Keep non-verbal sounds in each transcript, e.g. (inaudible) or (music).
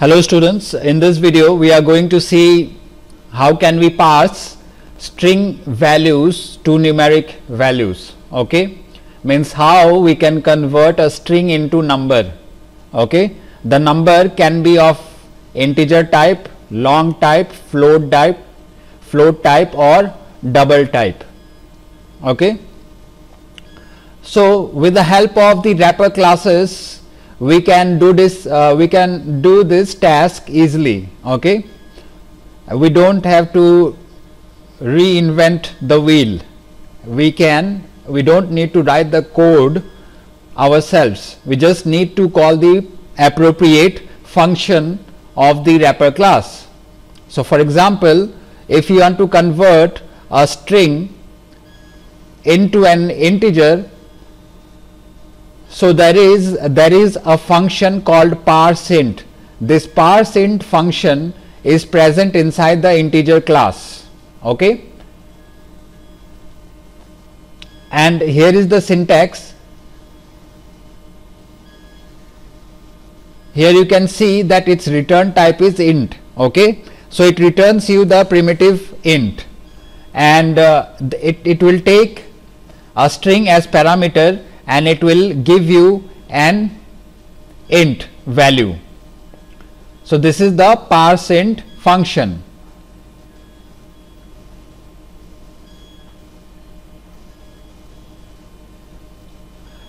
Hello students, in this video we are going to see how can we pass string values to numeric values, okay. Means how we can convert a string into number, okay. The number can be of integer type, long type, float type, float type or double type, okay. So, with the help of the wrapper classes we can do this uh, we can do this task easily okay? We don't have to reinvent the wheel. We can we don't need to write the code ourselves. We just need to call the appropriate function of the wrapper class. So for example if you want to convert a string into an integer so, there is there is a function called parseInt. This parseInt function is present inside the integer class. Okay? And here is the syntax. Here you can see that its return type is int. Okay? So, it returns you the primitive int and uh, it, it will take a string as parameter and it will give you an int value. So, this is the parse int function.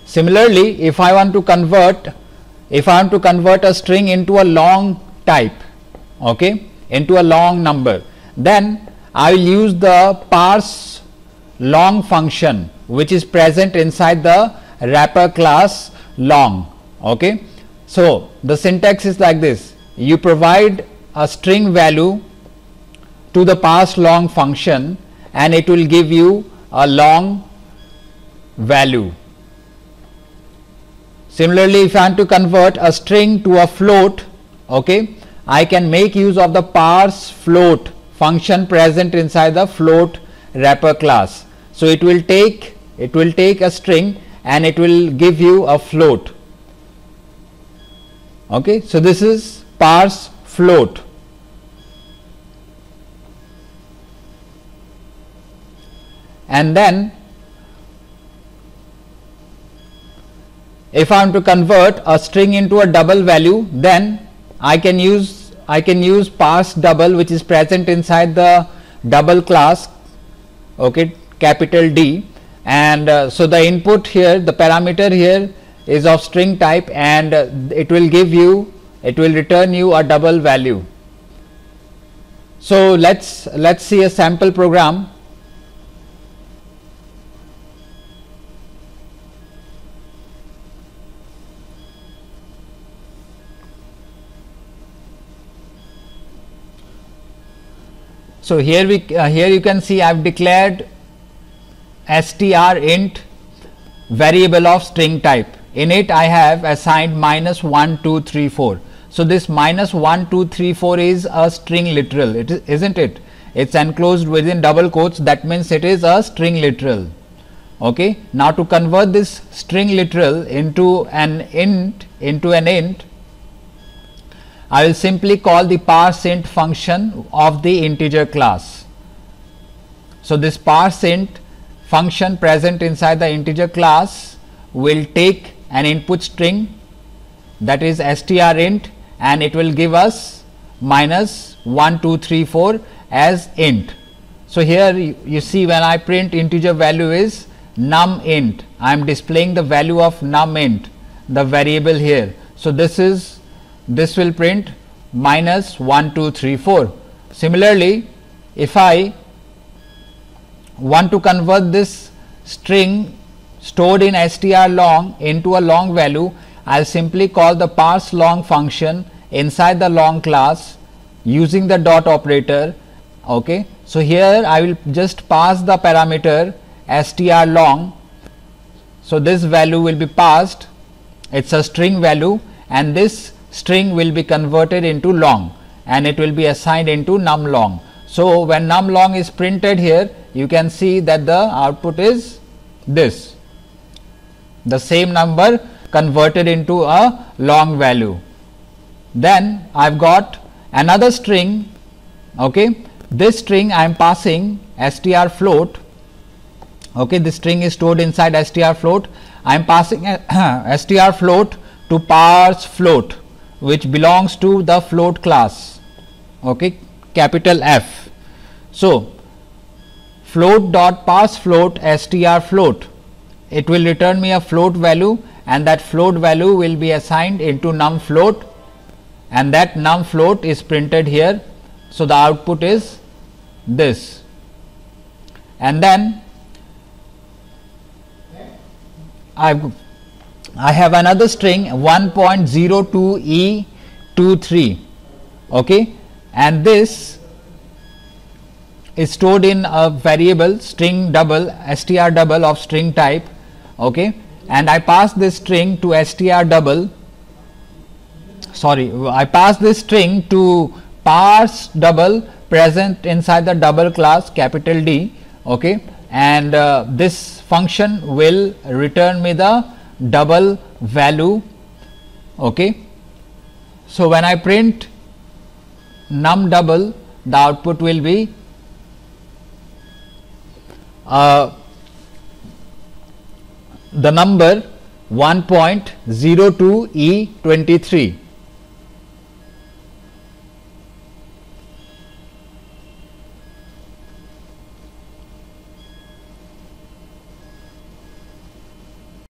Similarly, if I want to convert if I want to convert a string into a long type okay into a long number then I will use the parse long function which is present inside the wrapper class long. Okay. So, the syntax is like this you provide a string value to the parse long function and it will give you a long value. Similarly, if I want to convert a string to a float, okay, I can make use of the parse float function present inside the float wrapper class. So, it will take it will take a string and it will give you a float. Okay. So, this is parse float. And then if I want to convert a string into a double value then I can use I can use parse double which is present inside the double class okay capital D and uh, so the input here the parameter here is of string type and uh, it will give you it will return you a double value. So, let us let us see a sample program So, here we uh, here you can see I have declared str int variable of string type. In it I have assigned minus 1, 2, 3, 4. So, this minus 1, 2, 3, 4 is a string literal, it is, isn't it? It is enclosed within double quotes that means it is a string literal. Okay. Now, to convert this string literal into an int into an int, I will simply call the parseInt function of the integer class. So, this parseInt function present inside the integer class will take an input string that is strint and it will give us minus 1 2 3 4 as int. So, here you, you see when I print integer value is num int I am displaying the value of num int the variable here. So, this is this will print minus 1 2 3 4. Similarly, if I want to convert this string stored in str long into a long value, I will simply call the parse long function inside the long class using the dot operator. Okay. So, here I will just pass the parameter str long. So, this value will be passed it is a string value and this string will be converted into long and it will be assigned into num long. So, when num long is printed here you can see that the output is this. The same number converted into a long value. then I have got another string okay? This string I am passing str float okay? This string is stored inside str float. I am passing str (coughs) float to parse float which belongs to the float class okay? Capital F. So float dot parse float str float. It will return me a float value and that float value will be assigned into num float and that num float is printed here. So, the output is this. And then I I have another string 1.02 e 23 okay? And this is stored in a variable string double str double of string type okay? And I pass this string to str double sorry I pass this string to parse double present inside the double class capital D okay? And uh, this function will return me the double value okay? So when I print num double the output will be uh, the number 1.02 E 23